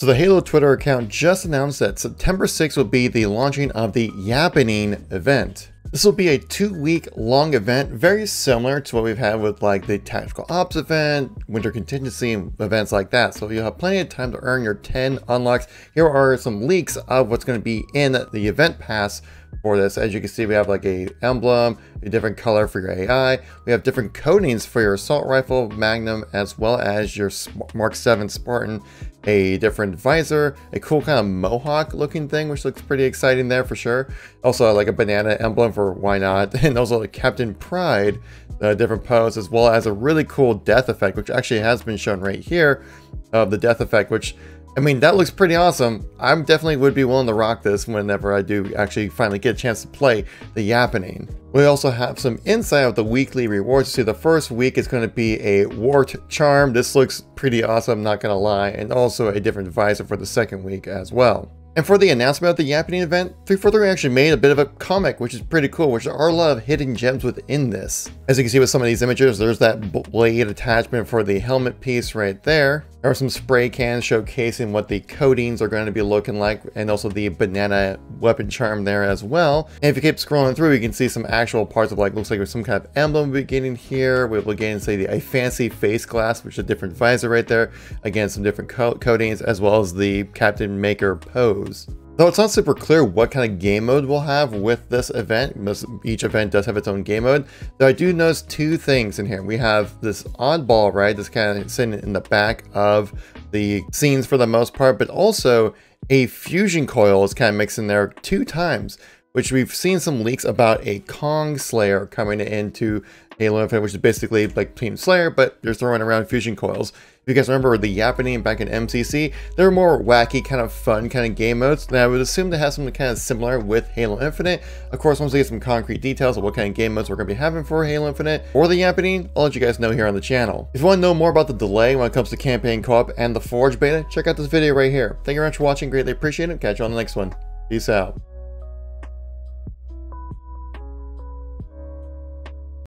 So the Halo Twitter account just announced that September 6th will be the launching of the Yappening event. This will be a two week long event, very similar to what we've had with like the Tactical Ops event, Winter Contingency, events like that. So you'll have plenty of time to earn your 10 unlocks. Here are some leaks of what's going to be in the event pass for this. As you can see, we have like a emblem, a different color for your AI. We have different coatings for your assault rifle, Magnum, as well as your Mark 7 Spartan, a different visor, a cool kind of mohawk looking thing, which looks pretty exciting there for sure. Also like a banana emblem for why not, and also a Captain Pride, a different pose, as well as a really cool death effect, which actually has been shown right here, of the death effect, which I mean, that looks pretty awesome. I definitely would be willing to rock this whenever I do actually finally get a chance to play the Yappening. We also have some insight of the weekly rewards. See, the first week is going to be a Wart Charm. This looks pretty awesome, not going to lie. And also a different visor for the second week as well. And for the announcement of the Yappening event, 343 actually made a bit of a comic, which is pretty cool, which there are a lot of hidden gems within this. As you can see with some of these images, there's that blade attachment for the helmet piece right there. There are some spray cans showcasing what the coatings are going to be looking like, and also the banana weapon charm there as well. And if you keep scrolling through, you can see some actual parts of like, looks like there's some kind of emblem beginning here. We'll begin, say, the, a fancy face glass, which is a different visor right there. Again, some different co coatings, as well as the Captain Maker pose Though it's not super clear what kind of game mode we'll have with this event, each event does have its own game mode, though I do notice two things in here. We have this oddball, right, that's kind of sitting in the back of the scenes for the most part, but also a fusion coil is kind of mixed in there two times, which we've seen some leaks about a Kong Slayer coming into Halo Infinite, which is basically like Team Slayer, but they're throwing around fusion coils. If you guys remember the Yappening back in MCC, they're more wacky, kind of fun kind of game modes, and I would assume to have something kind of similar with Halo Infinite. Of course, once we get some concrete details of what kind of game modes we're going to be having for Halo Infinite or the Yappening, I'll let you guys know here on the channel. If you want to know more about the delay when it comes to campaign co-op and the Forge beta, check out this video right here. Thank you very much for watching, greatly appreciate it. Catch you on the next one. Peace out.